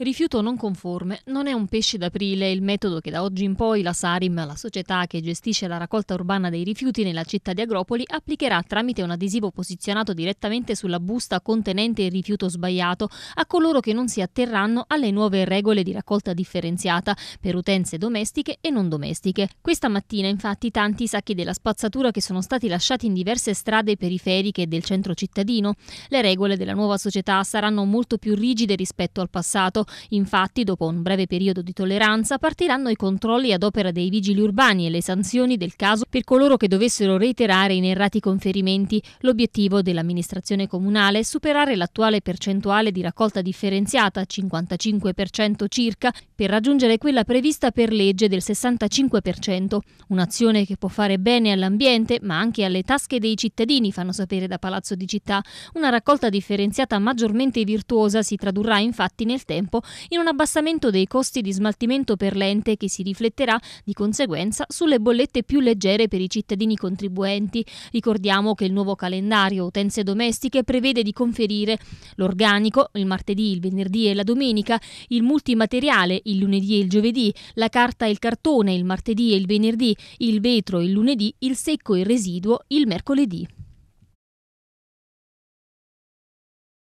Rifiuto non conforme non è un pesce d'aprile il metodo che da oggi in poi la Sarim, la società che gestisce la raccolta urbana dei rifiuti nella città di Agropoli, applicherà tramite un adesivo posizionato direttamente sulla busta contenente il rifiuto sbagliato a coloro che non si atterranno alle nuove regole di raccolta differenziata per utenze domestiche e non domestiche. Questa mattina infatti tanti sacchi della spazzatura che sono stati lasciati in diverse strade periferiche del centro cittadino. Le regole della nuova società saranno molto più rigide rispetto al passato Infatti, dopo un breve periodo di tolleranza, partiranno i controlli ad opera dei vigili urbani e le sanzioni del caso per coloro che dovessero reiterare in errati conferimenti. L'obiettivo dell'amministrazione comunale è superare l'attuale percentuale di raccolta differenziata, 55% circa, per raggiungere quella prevista per legge del 65%. Un'azione che può fare bene all'ambiente, ma anche alle tasche dei cittadini, fanno sapere da Palazzo di Città. Una raccolta differenziata maggiormente virtuosa si tradurrà infatti nel tempo in un abbassamento dei costi di smaltimento per l'ente che si rifletterà di conseguenza sulle bollette più leggere per i cittadini contribuenti. Ricordiamo che il nuovo calendario utenze domestiche prevede di conferire l'organico il martedì, il venerdì e la domenica, il multimateriale il lunedì e il giovedì, la carta e il cartone il martedì e il venerdì, il vetro il lunedì, il secco e il residuo il mercoledì.